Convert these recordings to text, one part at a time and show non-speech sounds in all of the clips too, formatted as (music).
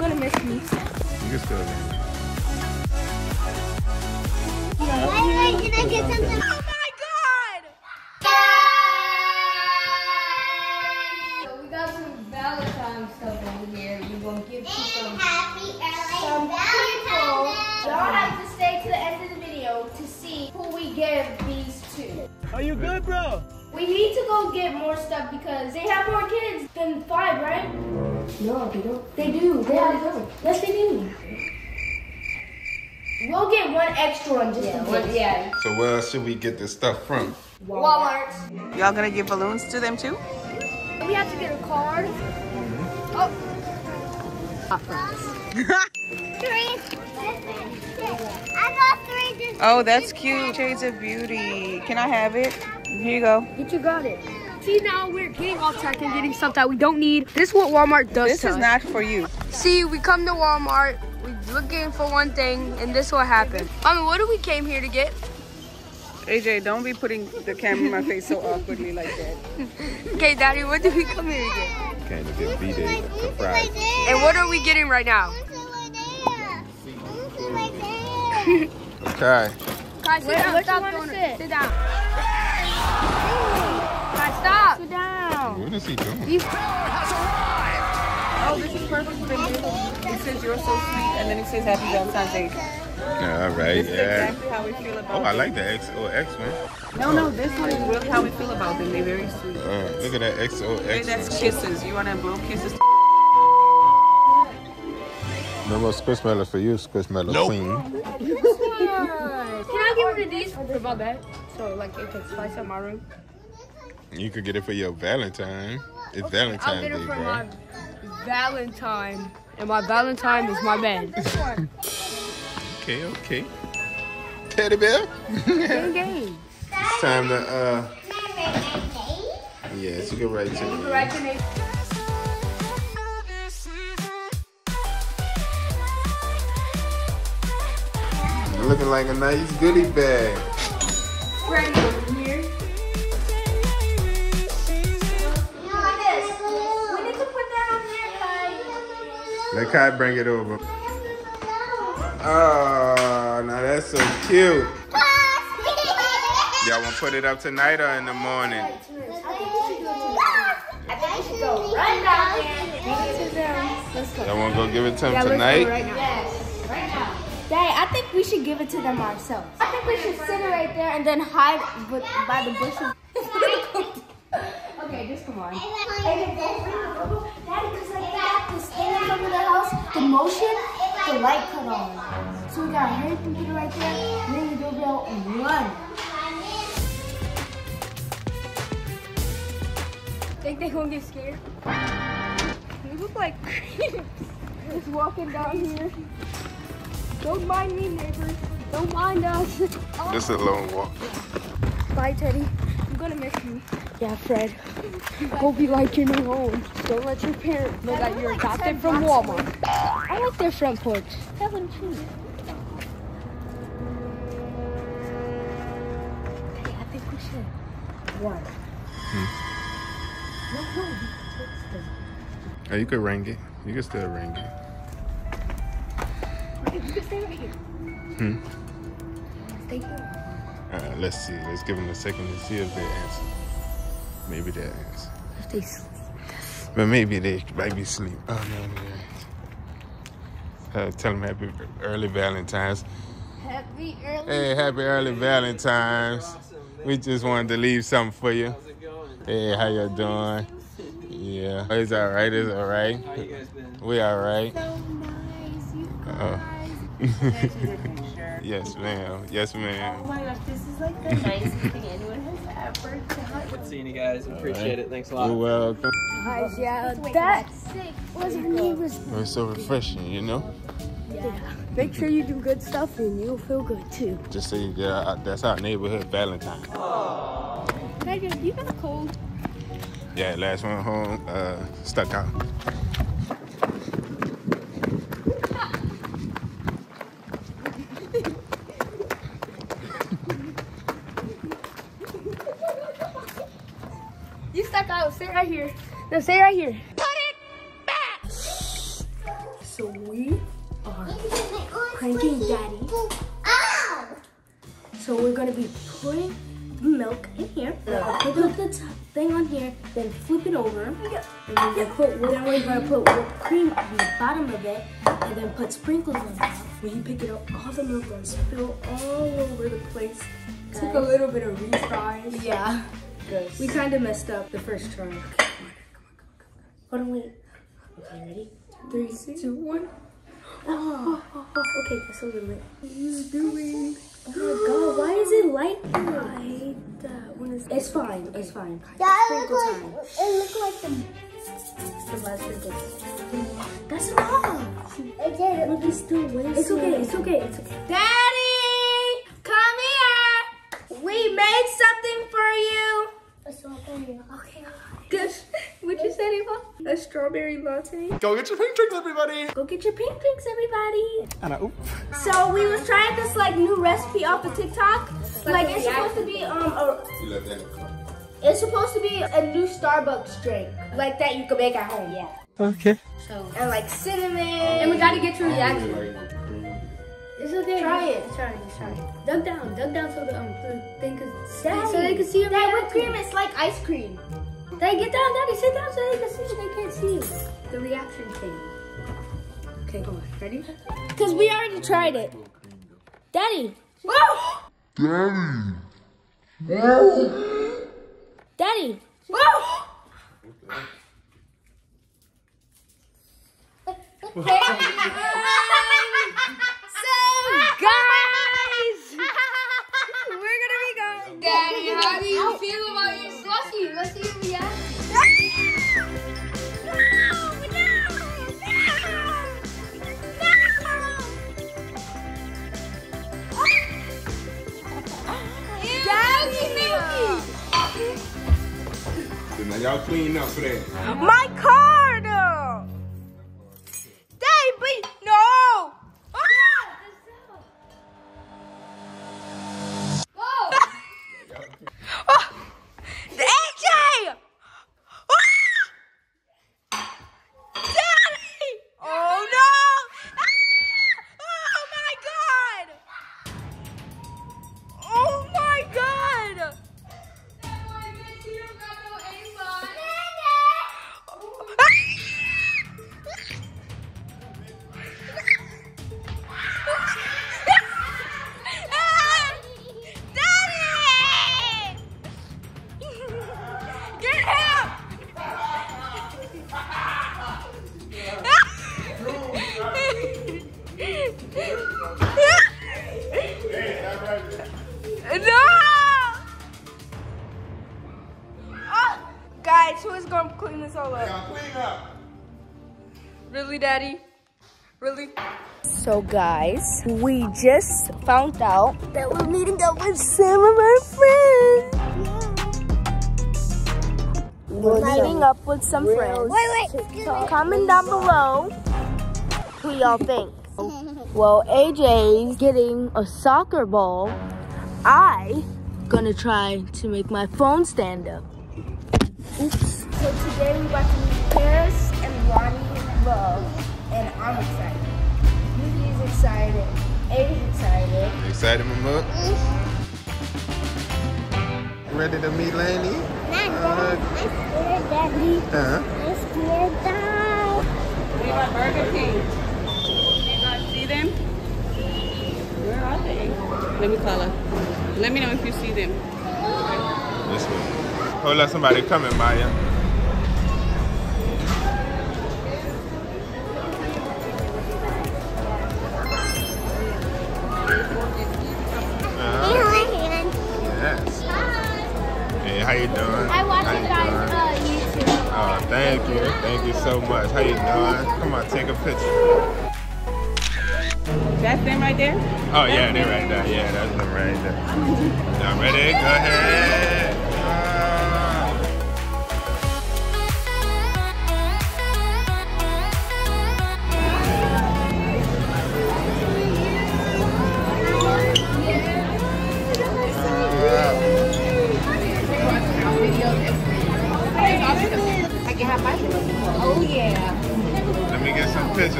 gonna miss me. You can still ring. Wait, wait, can I get something? Oh my god! So we got some Valentine stuff over here. We're gonna give to some, Happy some people. Valentine's Y'all have to stay to the end of the video to see who we give these to. Are you good, bro? We need to go get more stuff because they have more kids than five, right? No, they don't. They do. They have. Yes, they do. We'll get one extra one just in case. Yeah. So where else should we get this stuff from? Walmart. Y'all gonna give balloons to them too? We have to get a card. Mm-hmm. Oh. Three. I got three. Oh, that's cute. Shades of Beauty. Can I have it? Here you go. Get you got it. See now we're getting off track and getting stuff that we don't need. This is what Walmart does This to is us. not for you. See, we come to Walmart, we looking for one thing, and this what happened. I mean, what do we came here to get? AJ, don't be putting the camera in my face so awkwardly like that. (laughs) Okay, Daddy, what did we come here to get? Came to get B-Day surprise. And what are we getting right now? (laughs) Okay. Guys, sit down. Stop doing it. Sit down. Guys, stop. Sit down. What is he doing? Oh, this is perfect for you. It says you're so sweet, and then it says Happy Valentine's Day. Yeah, all right, This is yeah. exactly how we feel about Oh, I like the XOX one. No, no, this one is really how we feel about them. They're very sweet. Uh, look at that Hey, XOX that's one. kisses. You want to blow kisses? No more Squishmallows for you, Squishmallow Queen. Can I get one of these for my bed? So, like, it can spice up my room. You could get it for your Valentine. It's I'll Valentine's get it Day, for bro. my Valentine. And my Valentine is my bed. Okay, okay. Teddy bear. Game, game. It's time to, uh, yes, you can write to me. Right to me. Looking like a nice goodie bag. Ready Let Kai bring it over. Oh, now that's so cute. Y'all want to put it up tonight or in the morning? I think we should go right down there. Give it to them. Let's go. Y'all want to go give it to him Yeah, tonight? right now. Yes, right now. Daddy, I think we should give it to them ourselves. I think we should sit it right there and then hide with, by the bushes. (laughs) okay, just come on. Daddy, because like that, this thing in front of the house, the motion, the light cut on. So we gotta hurry up and get it right there, ring the doorbell, and run. Think they gonna get scared? We look like creeps. Just walking down here. Don't mind me, neighbors. Don't mind us. Just a long walk. Bye, Teddy. I'm gonna miss you. Yeah, Fred. Go be like your new home. Don't let your parents know that you're adopted from Walmart. I like their front porch. That one too. Hey, I think we should. One. No, no, we can Oh, you could ring it. You can still ring it. them. You can stay right here. Hmm. Stay here. Uh, let's see. Let's give them a second to see if they answer. Maybe they answer. If they sleep. But maybe they might be asleep. Oh, no, no. Uh, tell them happy early Valentine's. Happy early. Hey, happy early Valentine's. We just wanted to leave something for you. Hey, how you doing? Yeah, it's all right. It's all right. We all right. Uh, (laughs) yes, ma'am. Yes, ma'am. Oh my gosh, this is like the nicest thing anyone has ever done. Seeing you guys. Appreciate it. Thanks a lot. You're welcome. Guys, yeah, that was our neighbor's. It's so refreshing, you know. Yeah. Make sure you do good stuff and you'll feel good too. Just say yeah, that's our neighborhood Valentine. Megan, you got a cold. Yeah, last one home uh, stuck out. You stuck out. Stay right here. Put it back! So we are cranking daddy. Ow! So we're gonna be putting the milk in here. I'll put the, the top thing on here, then flip it over. And then we're, put, then we're gonna put whipped cream on the bottom of it, and then put sprinkles on top. When you pick it up, all the milk gonna spill all over the place. It's like a little bit of retries. Yeah. We kind of messed up the first try. Hold on, wait. Okay, ready? Three, two, one. Oh oh, oh, oh, oh, okay, that's a little bit. What are you doing? Oh my god, why is it like that? I hate that. When it's, it's fine, it's fine. Yeah, it Sprinkle look time. like, it look like the, The last sprinkle. That's enough. it did. Look, it's still wasting. It's okay, it's okay, it's okay. Daddy! Come here! We made something for you! A strawberry. Okay. Good. What'd you say, Eva? A strawberry latte. Go get your pink drinks, everybody. Go get your pink drinks, everybody. And I, oop. So we was trying this like new recipe off of TikTok. Like it's supposed to be um a, You left that in the car. it's supposed to be a new Starbucks drink like that you can make at home. Yeah. Okay. And like cinnamon. And we gotta get your reaction. It's okay. Try it. Try it. Try it. Dug down. Dug down so the um the thing could so they can see your That whipped cream is like ice cream. Daddy, get down, Daddy. Sit down so they can see. They can't see the reaction thing. Okay, come on. Ready? Because we already tried it. Daddy. Whoa! Daddy. Whoa! Daddy. So, (laughs) Now y'all clean up for that. my card. Daddy? Really? So, guys, we just found out that we're meeting up with some of our friends. We're meeting up with some friends. Wait, wait. Excuse me. Comment down below who y'all think. Well, AJ's getting a soccer ball. I gonna try to make my phone stand up. Oops. So today we about to meet I'm excited. Yuki's excited. A's excited. You excited, Mama? Ready to meet Laney? Not that. I'm scared, Daddy. Uh-huh. I'm scared, Dad. We got Burger King. You guys see them? Where are they? Let me call her. Let me know if you see them. This way. Hold up, somebody coming, Maya. Yes. Hey, how you doing? I watch How you you guys doing? uh, YouTube. Oh, thank you. Thank you so much. How you doing? Come on, take a picture. That's them right there? Oh, yeah, they're right there. Yeah, that's them right there. Y'all ready? Go ahead.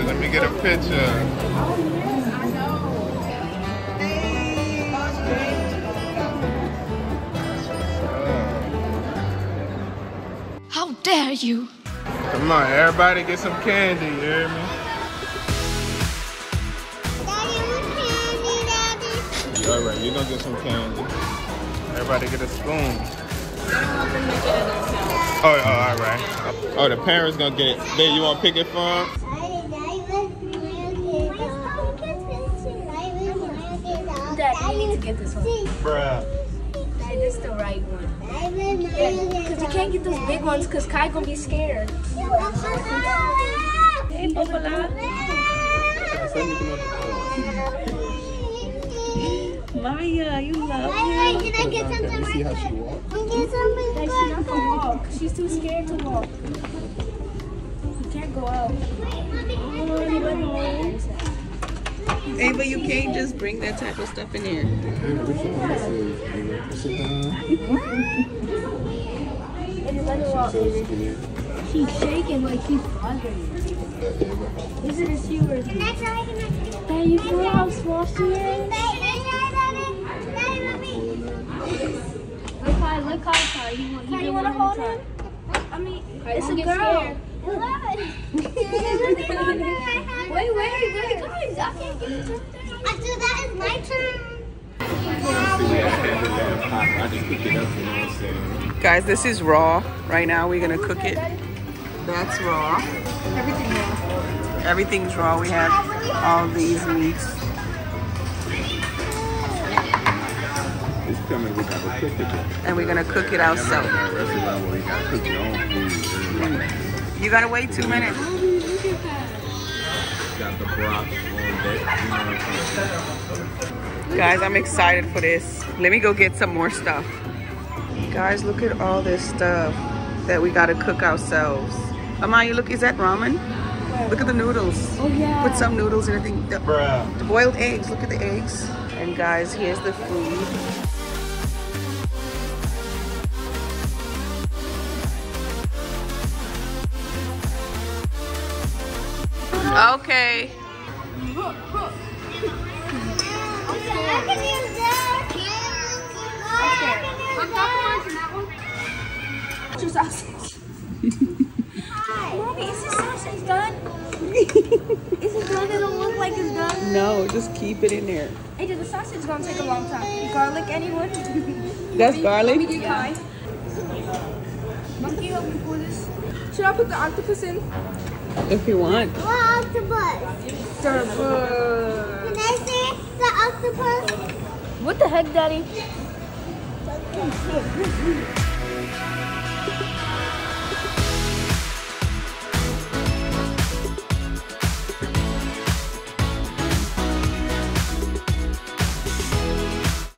I can have my yeah. Let me get some pictures. Let me get a picture. How dare you? Come on, everybody get some candy, you hear me? All right, you gonna get some candy. Everybody get a spoon. Oh, oh, all right. Oh, the parents gonna get it. Babe, you wanna pick it for 'em? This one. Bruh. Dad, this is the right one. Because you can't get those big ones because Kai gonna be scared. Hey, Popola. Maya, you love Wait, wait, did I get something right there? Get something She's not gonna walk. She's too scared to walk. You can't go out. Hey, oh, but you can't just bring that type of stuff in here. She's shaking like she's buzzing. Is it a she or is it? Can I try? Can Dad, you feel how small she is? Look how, look how far. You want, you wanna hold him? I mean, it's a girl. Wait, wait, wait, guys. After that is my turn. Guys, this is raw. Right now, we're gonna cook it. That's raw. Everything else. Everything's raw. We have all these meats. And we're gonna cook it ourselves. Restaurant where you gotta cook your own food. You gotta wait two minutes. Got the broth on deck, you know what I'm saying? Guys, I'm excited for this. Let me go get some more stuff. Guys, look at all this stuff that we gotta cook ourselves. Amyah, look, is that ramen? Look at the noodles. Oh, yeah. Put some noodles and everything. The, Bruh. the boiled eggs, look at the eggs. And guys, here's the food. One. Two sausage. Mommy, is this sausage done? is it done? It don't look like it's done. No, just keep it in there. Hey, did the sausage gonna take a long time? Garlic, anyone? That's garlic? Let me get Kai. Monkey, help me pour this. Should I put the octopus in? If you want. What octopus? Starbucks. Can I see the octopus? What the heck, Daddy?